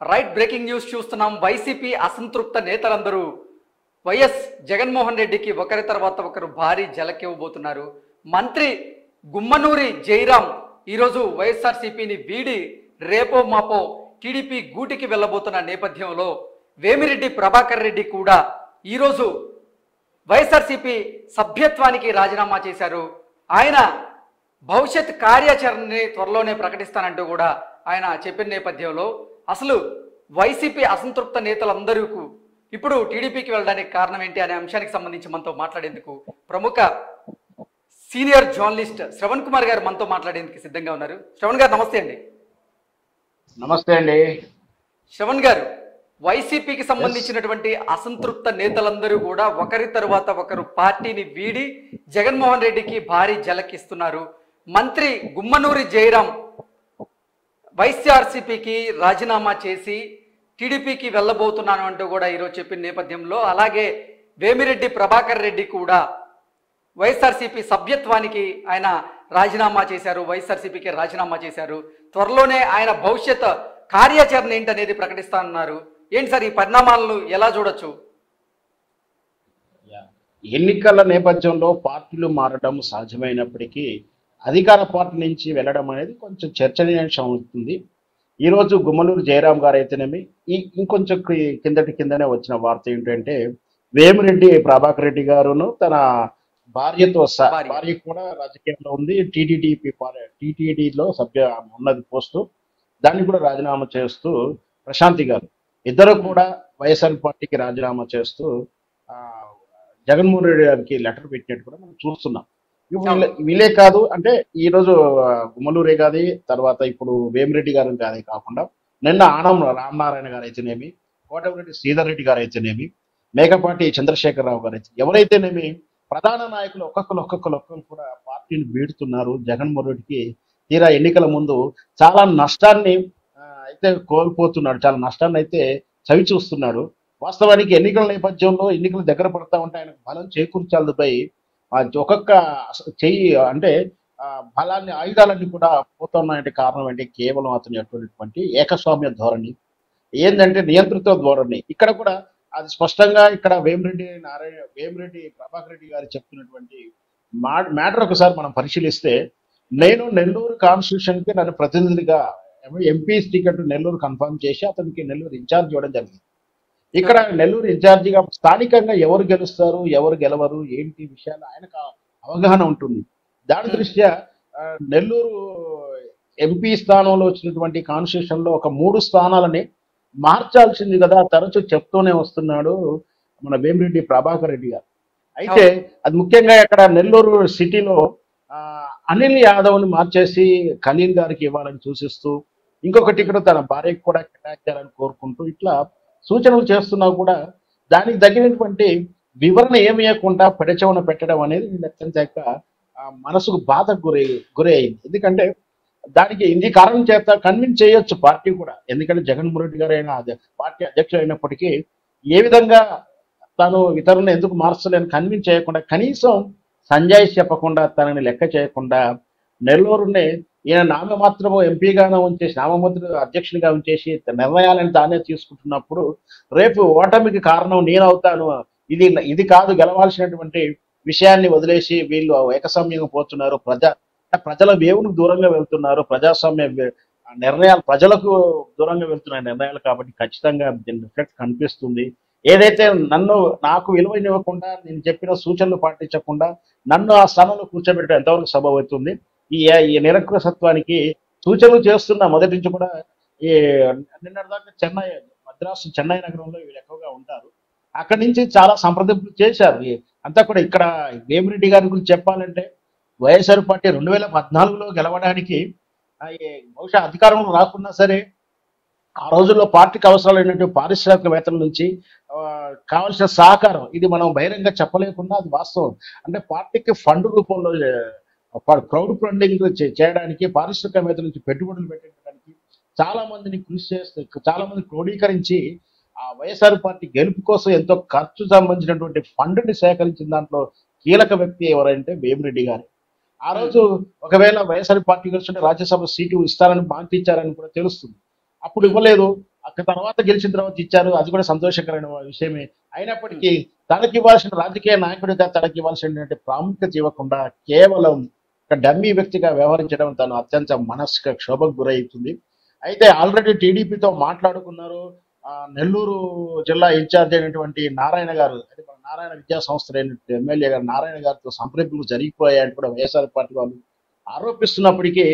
Right breaking news చూస్తున్నాం. వైసీపీ అసంతృప్త నేతలందరూ. వైఎస్ జగన్మోహన్ రెడ్డికి ఒకరి తర్వాత ఒకరు భారీ జలకివ్వబోతున్నారు మంత్రి గుమ్మనూరి జైరాం ఈరోజు వైఎస్ఆర్సీపీని వీడి రేపో మాపో టీడీపీ గూటికి వెళ్ళబోతున్న నేపథ్యంలో వేమిరెడ్డి ప్రభాకర్ రెడ్డి కూడా ఈరోజు వైఎస్ఆర్సీపీ సభ్యత్వానికి రాజీనామా చేశారు. ఆయన భవిష్యత్ కార్యాచరణని త్వరలోనే ప్రకటిస్తానంటూ కూడా ఆయన చెప్పిన నేపథ్యంలో అసలు వైసీపీ అసంతృప్త నేతలందరూ ఇప్పుడు టీడీపీకి వెళ్ళడానికి కారణం ఏంటి అనే అంశానికి సంబంధించి మనతో మాట్లాడేందుకు ప్రముఖ సీనియర్ జర్నలిస్ట్ శ్రవణ్ కుమార్ గారు మనతో మాట్లాడేందుకు సిద్ధంగా ఉన్నారు. శ్రవణ్ గారు నమస్తే అండి. నమస్తే అండి. శ్రవణ్ గారు వైసీపీకి సంబంధించినటువంటి అసంతృప్త నేతలందరూ కూడా ఒకరి తరువాత ఒకరు పార్టీని వీడి జగన్మోహన్ రెడ్డికి భారీ జలకిస్తున్నారు. మంత్రి గుమ్మనూరి జయరాం వైసీఆర్సీపీకి రాజీనామా చేసి టీడీపీకి వెళ్ళబోతున్నాను అంటూ కూడా ఈరోజు చెప్పిన నేపథ్యంలో అలాగే వేమిరెడ్డి ప్రభాకర్ రెడ్డి కూడా వైఎస్ఆర్సీపీ సభ్యత్వానికి ఆయన రాజీనామా చేశారు వైఎస్ఆర్సీపీకి రాజీనామా చేశారు. త్వరలోనే ఆయన భవిష్యత్ కార్యాచరణ ఏంటనేది ప్రకటిస్తానన్నారు. ఏంటి సార్ ఈ పరిణామాలను ఎలా చూడొచ్చు? ఎన్నికల నేపథ్యంలో పార్టీలు మారడం సహజమైనప్పటికీ అధికార పార్టీ నుంచి వెళ్ళడం అనేది కొంచెం చర్చనీయాంశం అవుతుంది. ఈరోజు గుమ్మలూరు జయరాం గారు అయితేనేమి ఈ ఇంకొంచెం కిందటి కిందనే వచ్చిన వార్త ఏంటంటే వేమిరెడ్డి ప్రభాకర్ రెడ్డి గారును తన భార్యతో భార్య. కూడా రాజకీయంలో ఉంది. టీటీడీపీ టీటీడీలో సభ్య ఉన్నది పోస్టు దాన్ని కూడా రాజీనామా చేస్తూ ప్రశాంతి గారు. ఇద్దరు కూడా వైఎస్ఆర్ పార్టీకి రాజీనామా చేస్తూ జగన్మోహన్ రెడ్డి గారికి లెటర్ పెట్టినట్టు కూడా మనం చూస్తున్నాం. వీళ్ళే- కాదు అంటే ఈ రోజు గుమ్మలూరే కాదు తర్వాత ఇప్పుడు వేమిరెడ్డి గారు కాదే కాకుండా నిన్న ఆనం రామనారాయణ గారు అయితేనేమి కోటమిరెడ్డి శ్రీధర్ రెడ్డి గారు అయితేనేమి మేకపాటి చంద్రశేఖరరావు గారు అయితే ఎవరైతేనేమి ప్రధాన నాయకులు ఒక్కొక్కరు ఒక్కొక్కరు ఒక్కొక్కరు కూడా పార్టీని వీడుతున్నారు. జగన్మోహన్ రెడ్డికి తీరా ఎన్నికల ముందు చాలా నష్టాన్ని అయితే కోల్పోతున్నాడు. చాలా నష్టాన్ని అయితే చవి చూస్తున్నాడు. వాస్తవానికి ఎన్నికల నేపథ్యంలో ఎన్నికలు దగ్గర పడతా ఉంటే ఆయనకు బలం చేకూర్చాలపై ఒక్కొక్క చెయ్యి అంటే బలాన్ని ఆయుధాలన్నీ కూడా పోతున్నాయంటే కారణం అంటే కేవలం అతని అటువంటి ఏకస్వామ్య ధోరణి. ఏంటంటే నియంత్రిత ధోరణి. ఇక్కడ కూడా అది స్పష్టంగా ఇక్కడ వేమిరెడ్డి నారాయణ వేమిరెడ్డి ప్రభాకర్ రెడ్డి గారు చెప్తున్నటువంటి మా మ్యాటర్ ఒకసారి మనం పరిశీలిస్తే నేను నెల్లూరు కాన్స్టిట్యూషన్కి నన్ను ప్రతినిధిగా ఎంపీ టికెట్ నెల్లూరు కన్ఫర్మ్ చేసి అతనికి నెల్లూరు ఇన్ఛార్జ్ ఇవ్వడం జరిగింది. ఇక్కడ నెల్లూరు ఇన్ఛార్జిగా స్థానికంగా ఎవరు గెలుస్తారు ఎవరు గెలవరు ఏంటి విషయాలు ఆయనకు అవగాహన ఉంటుంది. దాని దృష్ట్యా నెల్లూరు ఎంపీ స్థానంలో వచ్చినటువంటి కాన్స్టిట్యూషన్లో ఒక మూడు స్థానాలని మార్చాల్సింది కదా తరచూ చెప్తూనే వస్తున్నాడు మన వేమిరెడ్డి ప్రభాకర్ రెడ్డి గారు. అయితే అది ముఖ్యంగా ఇక్కడ నెల్లూరు సిటీలో అనిల్ యాదవ్ని మార్చేసి ఖలీల్ గారికి ఇవ్వాలని సూచిస్తూ ఇంకొకటి ఇక్కడ తన భార్యకు కూడా కేటాయించాలని కోరుకుంటూ ఇట్లా సూచనలు చేస్తున్నా కూడా దానికి తగినటువంటి వివరణ ఏమియకుండా ఇవ్వకుండా పెట్టడం అనేది నేను అత్యంత యొక్క, మనసుకు బాధకు గురి గురి అయింది ఎందుకంటే దానికి ఇది కారణం చేత కన్విన్స్ చేయొచ్చు పార్టీ కూడా. ఎందుకంటే జగన్మోహన్ రెడ్డి గారు అయిన పార్టీ అధ్యక్షుడు అయినప్పటికీ ఏ విధంగా తాను ఇతరులను ఎందుకు మార్చలేని కన్విన్స్ చేయకుండా కనీసం సంజాయిష్ చెప్పకుండా తనని లెక్క చేయకుండా నెల్లూరునే ఈయన నామమాత్రము ఎంపీగానే ఉంచేసి నామమాత్ర అధ్యక్షునిగా ఉంచేసి నిర్ణయాలను తానే తీసుకుంటున్నప్పుడు రేపు ఓటమికి కారణం నేనవుతాను ఇది ఇది కాదు గెలవాల్సినటువంటి విషయాన్ని వదిలేసి వీళ్ళు ఏకసమయంగా పోతున్నారు. ప్రజా ప్రజల వేవునికి దూరంగా వెళ్తున్నారు. ప్రజాస్వామ్య నిర్ణయాలు ప్రజలకు దూరంగా వెళ్తున్న నిర్ణయాలు కాబట్టి ఖచ్చితంగా దీని రిఫ్లెక్ట్ కనిపిస్తుంది. ఏదైతే నన్ను నాకు విలువనివ్వకుండా నేను చెప్పిన సూచనలు పాటించకుండా నన్ను ఆ స్థానంలో కూర్చోబెట్టడం ఎంతవరకు సబబ్ ఈ ఈ నిరంకుశత్వానికి సూచనలు చేస్తున్న మొదటి నుంచి కూడా ఈ నిన్నటిదాకా చెన్నై మద్రాసు చెన్నై నగరంలో వీళ్ళు ఎక్కువగా ఉంటారు. అక్కడి నుంచి చాలా సంప్రదింపులు చేశారు. అంతా కూడా ఇక్కడ వేమిరెడ్డి గారి గురించి చెప్పాలంటే వైఎస్ఆర్ పార్టీ రెండు వేల పద్నాలుగులో గెలవడానికి బహుశా అధికారంలో రాకున్నా సరే ఆ రోజుల్లో పార్టీకి అవసరాలైనటువంటి పారిశ్రామికవేత్తల నుంచి కావాల్సిన సహకారం ఇది మనం బహిరంగ చెప్పలేకుండా అది వాస్తవం. అంటే పార్టీకి ఫండ్ రూపంలో క్రౌడ్ ఫండింగ్ చేయడానికి పారిశ్రామికవేత్తల నుంచి పెట్టుబడులు పెట్టడానికి చాలా మందిని కృషి చేస్తే చాలా మంది క్రోడీకరించి ఆ వైఎస్ఆర్ పార్టీ గెలుపు కోసం ఎంతో ఖర్చు సంబంధించినటువంటి ఫండ్ని సేకరించిన దాంట్లో కీలక వ్యక్తి ఎవరంటే వేమిరెడ్డి గారు. ఆ రోజు ఒకవేళ వైఎస్ఆర్ పార్టీ గెలుచుంటే రాజ్యసభ సీటు ఇస్తారని మాట ఇచ్చారని కూడా తెలుస్తుంది. అప్పుడు ఇవ్వలేదు. అక్కడ తర్వాత గెలిచిన తర్వాత ఇచ్చారు. అది కూడా సంతోషకరమైన విషయమే. అయినప్పటికీ తనకి ఇవ్వాల్సిన రాజకీయ నాయకుడిగా తనకి ఇవ్వాల్సిన ప్రాముఖ్యత ఇవ్వకుండా కేవలం ఒక డమ్మీ వ్యక్తిగా వ్యవహరించడం తను అత్యంత మనస్క క్షోభకు గురవుతుంది. అయితే ఆల్రెడీ టీడీపీతో మాట్లాడుకున్నారు. నెల్లూరు జిల్లా ఇన్ఛార్జ్ అయినటువంటి నారాయణ గారు అంటే మన నారాయణ విద్యా సంస్థ అయినటువంటి ఎమ్మెల్యే గారు నారాయణ గారితో సంప్రదింపులు జరిగిపోయాయని కూడా వైఎస్ఆర్ పార్టీ వాళ్ళు ఆరోపిస్తున్నప్పటికీ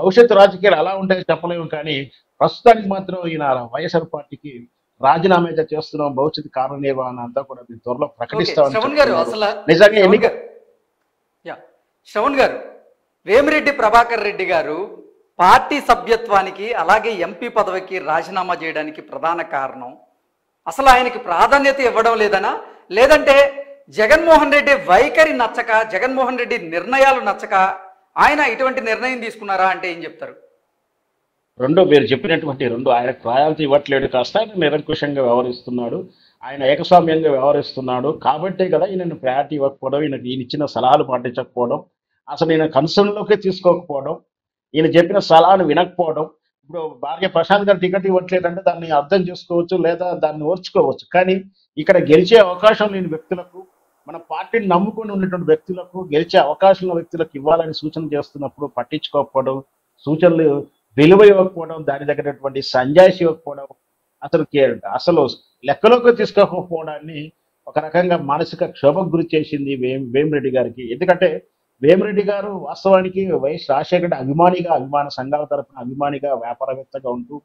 భవిష్యత్తు రాజకీయాలు ఎలా ఉంటాయో చెప్పలేము కానీ ప్రస్తుతానికి మాత్రం ఈయన వైఎస్ఆర్ పార్టీకి రాజీనామా అయితే చేస్తున్నాం. భవిష్యత్తు కార్యనిర్వహణ అంతా కూడా దీని త్వరలో ప్రకటిస్తామని నిజంగా శ్రవణ్ ఎన్నిక గారు యా శ్రవణ్ గారు వేమిరెడ్డి ప్రభాకర్ రెడ్డి గారు పార్టీ సభ్యత్వానికి అలాగే ఎంపీ పదవికి రాజీనామా చేయడానికి ప్రధాన కారణం. అసలు ఆయనకి ప్రాధాన్యత ఇవ్వడం లేదనా? లేదంటే జగన్మోహన్ రెడ్డి వైఖరి నచ్చక జగన్మోహన్ రెడ్డి నిర్ణయాలు నచ్చక ఆయన ఇటువంటి నిర్ణయం తీసుకున్నారా అంటే ఏం చెప్తారు? రెండు మీరు చెప్పినటువంటి రెండు ఆయన ప్రాధాన్యత ఇవ్వట్లేడు కాస్త ఆయన నిరంకుశంగా వ్యవహరిస్తున్నాడు. ఆయన ఏకస్వామ్యంగా వ్యవహరిస్తున్నాడు. కాబట్టే కదా ఈయన ప్రయారిటీ ఇవ్వకపోవడం ఈయన ఈయన ఇచ్చిన సలహాలు పాటించకపోవడం అసలు నేను కన్సర్న్లోకే తీసుకోకపోవడం ఈయన చెప్పిన సలహాను వినకపోవడం ఇప్పుడు భార్య ప్రశాంత్ గారు టికెట్ ఇవ్వట్లేదంటే దాన్ని అర్థం చేసుకోవచ్చు లేదా దాన్ని ఓర్చుకోవచ్చు. కానీ ఇక్కడ గెలిచే అవకాశం లేని వ్యక్తులకు మన పార్టీని నమ్ముకొని ఉన్నటువంటి వ్యక్తులకు గెలిచే అవకాశం ఉన్న వ్యక్తులకు ఇవ్వాలని సూచన చేస్తున్నప్పుడు పట్టించుకోకపోవడం సూచనలు విలువ ఇవ్వకపోవడం దాని దగ్గరటువంటి సంజాయిషి ఇవ్వకపోవడం అసలు అసలు లెక్కలోకి తీసుకోకపోవడాన్ని ఒక రకంగా మానసిక క్షోభకు గురి చేసింది వేం వేమిరెడ్డి గారికి. ఎందుకంటే వేమిరెడ్డి గారు వాస్తవానికి వైఎస్ రాజశేఖర రెడ్డి అభిమానిగా అభిమాన సంఘాల తరపున అభిమానిగా వ్యాపారవేత్తగా ఉంటూ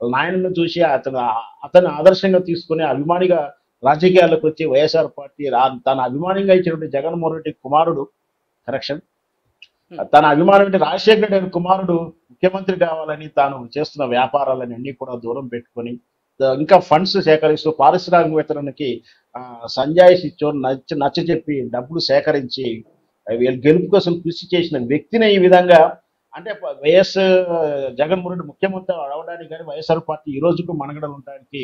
నాయనను చూసి అతను అతను ఆదర్శంగా తీసుకుని అభిమానిగా రాజకీయాల్లోకి వచ్చి వైఎస్ఆర్ పార్టీ తన అభిమానిగా ఇచ్చినటువంటి జగన్మోహన్ రెడ్డి కుమారుడు కరెక్షన్. తన అభిమానం రాజశేఖర రెడ్డి కుమారుడు ముఖ్యమంత్రి కావాలని తాను చేస్తున్న వ్యాపారాలని అన్ని కూడా దూరం పెట్టుకొని ఇంకా ఫండ్స్ సేకరిస్తూ పారిశ్రామికవేత్తలకి సంజాయిషి ఇచ్చో నచ్చ నచ్చ చెప్పి డబ్బులు సేకరించి వీళ్ళ గెలుపు కోసం కృషి చేసిన వ్యక్తిని ఈ విధంగా అంటే వైఎస్ జగన్మోహన్ రెడ్డి ముఖ్యమంత్రి అవడానికి కానీ వైఎస్ఆర్ పార్టీ ఈ రోజుకు మనగడలు ఉండడానికి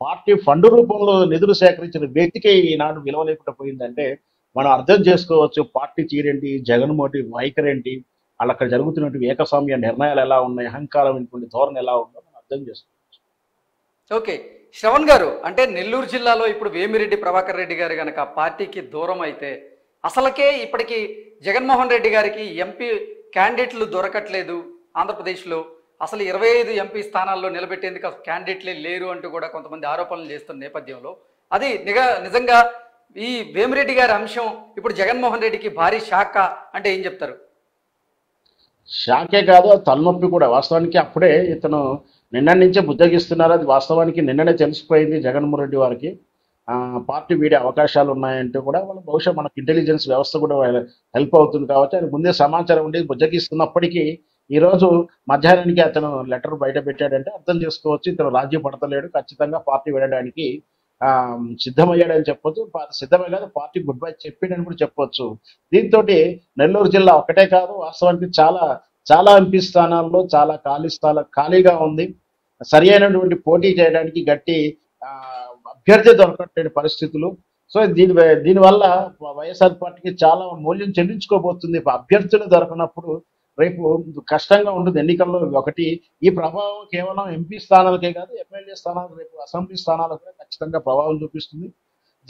పార్టీ ఫండ్ రూపంలో నిధులు సేకరించిన వ్యక్తికి ఈనాడు విలువ లేకుండా పోయిందంటే మనం అర్థం చేసుకోవచ్చు పార్టీ తీరేంటి జగన్మోహన్ వైఖరి ఏంటి వాళ్ళు అక్కడ జరుగుతున్నటువంటి ఏకస్వామ్య నిర్ణయాలు ఎలా ఉన్నాయి అహంకారం ధోరణి ఎలా ఉందో మనం అర్థం చేసుకోవచ్చు. ఓకే. శ్రవణ్ గారు అంటే నెల్లూరు జిల్లాలో ఇప్పుడు వేమిరెడ్డి ప్రభాకర్ రెడ్డి గారు కనుక పార్టీకి దూరం అయితే అసలకే ఇప్పటికీ జగన్మోహన్ రెడ్డి గారికి ఎంపీ క్యాండిడేట్లు దొరకట్లేదు ఆంధ్రప్రదేశ్లో. అసలు ఇరవై ఐదు ఎంపీ స్థానాల్లో నిలబెట్టేందుకు క్యాండిడేట్లే లేరు అంటూ కూడా కొంతమంది ఆరోపణలు చేస్తున్న నేపథ్యంలో. అది నిఘా నిజంగా ఈ వేమిరెడ్డి గారి అంశం ఇప్పుడు జగన్మోహన్ రెడ్డికి భారీ శాఖ అంటే ఏం చెప్తారు? షాకే కాదు అది తలనొప్పి కూడా. వాస్తవానికి అప్పుడే ఇతను నిన్న నుంచే బుద్ధగిస్తున్నారు. అది వాస్తవానికి నిన్ననే తెలిసిపోయింది జగన్మోహన్ రెడ్డి వారికి. పార్టీ వీడే అవకాశాలు ఉన్నాయంటే కూడా వాళ్ళు బహుశా మనకు ఇంటెలిజెన్స్ వ్యవస్థ కూడా హెల్ప్ అవుతుంది కాబట్టి ఆయన ముందే సమాచారం ఉండి బుజ్జగిస్తున్నప్పటికీ ఈరోజు మధ్యాహ్నానికి అతను లెటర్ బయట పెట్టాడంటే అర్థం చేసుకోవచ్చు. ఇతను రాజీ పడతలేడు. ఖచ్చితంగా పార్టీ వెళ్ళడానికి ఆ, సిద్ధమయ్యాడని చెప్పొచ్చు. సిద్ధమే కాదు పార్టీ గుడ్ బై చెప్పిండని కూడా చెప్పొచ్చు. దీంతో నెల్లూరు జిల్లా ఒకటే కాదు వాస్తవానికి చాలా చాలా ఎంపీ స్థానాల్లో చాలా ఖాళీ స్థాన ఖాళీగా ఉంది. సరి అయినటువంటి పోటీ చేయడానికి గట్టి అభ్యర్థి దొరకట్లేని పరిస్థితులు. సో దీని దీనివల్ల వైఎస్ఆర్ పార్టీకి చాలా మూల్యం చెల్లించుకోబోతుంది. అభ్యర్థులు దొరకనప్పుడు రేపు కష్టంగా ఉంటుంది. ఎన్నికల్లో ఒకటి ఈ ప్రభావం కేవలం ఎంపీ స్థానాలకే కాదు ఎమ్మెల్యే స్థానాలు రేపు అసెంబ్లీ స్థానాలకు కూడా ఖచ్చితంగా ప్రభావం చూపిస్తుంది.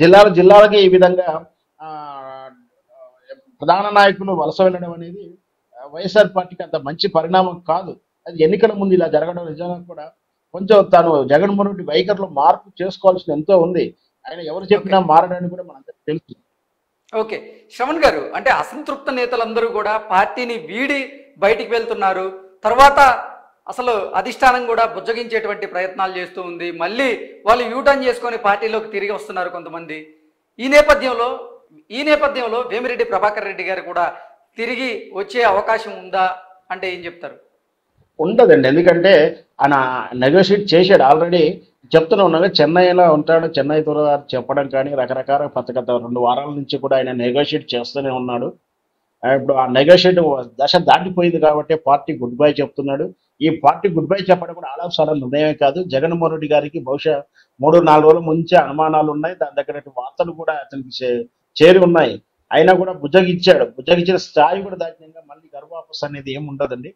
జిల్లాల జిల్లాలకి ఈ విధంగా ప్రధాన నాయకులు వలస వెళ్ళడం అనేది వైఎస్ఆర్ పార్టీకి అంత మంచి పరిణామం కాదు. అది ఎన్నికల ముందు ఇలా జరగడం నిజంగా కూడా కొంచెం తాను జగన్మోహన్ రెడ్డి వైఖరిలో మార్పు చేసుకోవాల్సిన ఎంతో ఉంది. ఆయన ఎవరు చెప్పినా మారడానికి కూడా మనందరికీ తెలుసు. ఓకే. శ్రవణ్ గారు అంటే అసంతృప్త నేతలందరూ కూడా పార్టీని వీడి బయటికి వెళ్తున్నారు. తర్వాత అసలు అధిష్టానం కూడా బుజ్జగించేటువంటి ప్రయత్నాలు చేస్తూ ఉంది. మళ్ళీ వాళ్ళు యూటర్న్ చేసుకొని పార్టీలోకి తిరిగి వస్తున్నారు కొంతమంది. ఈ నేపథ్యంలో ఈ నేపథ్యంలో వేమిరెడ్డి ప్రభాకర్ రెడ్డి గారు కూడా తిరిగి వచ్చే అవకాశం ఉందా అంటే ఏం చెప్తారు? ఉండదండి. ఎందుకంటే ఆయన నెగోషియేట్ చేశాడు. ఆల్రెడీ చెప్తూనే ఉన్నాగా చెన్నైలో ఉంటాడు. చెన్నై త్వర చెప్పడం కానీ రకరకాల పథకత రెండు వారాల నుంచి కూడా ఆయన నెగోషియేట్ చేస్తూనే ఉన్నాడు. ఇప్పుడు ఆ నెగోషియేట్ దశ దాటిపోయింది కాబట్టి పార్టీ గుడ్ బై చెప్తున్నాడు. ఈ పార్టీ గుడ్ బై చెప్పడం కూడా ఆలోచన నిర్ణయమే కాదు. జగన్మోహన్ రెడ్డి గారికి బహుశా మూడు నాలుగు రోజుల ముంచే అనుమానాలు ఉన్నాయి. దాని దగ్గర వార్తలు కూడా అతనికి చే- చేరి ఉన్నాయి. అయినా కూడా బుజ్జగిచ్చాడు. బుజ్జగిచ్చిన స్థాయి కూడా దాటినాక మళ్ళీ గర్వాపస్ అనేది ఏమి ఉండదండి.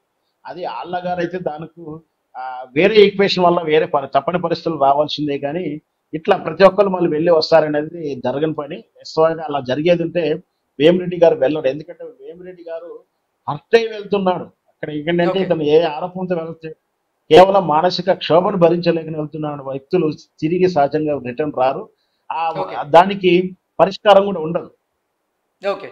అది ఆళ్ళ గారు అయితే దానికి వేరే ఈక్వేషన్ వల్ల వేరే తప్పని పరిస్థితులు రావాల్సిందే కానీ ఇట్లా ప్రతి ఒక్కరు మళ్ళీ వెళ్ళి వస్తారనేది జరగని పని. వాస్తవంగా అలా జరిగేది ఉంటే వేమిరెడ్డి గారు వెళ్ళరు. ఎందుకంటే వేమిరెడ్డి గారు హర్ట్ అయి వెళ్తున్నాడు. అక్కడ ఏంటంటే. ఇతను ఏ ఆరోపణతో వెళ్తే కేవలం మానసిక క్షోభను భరించలేక వెళ్తున్న వ్యక్తులు తిరిగి సహజంగా రిటర్న్ రారు. ఆ. దానికి పరిష్కారం కూడా ఉండదు. ఓకే.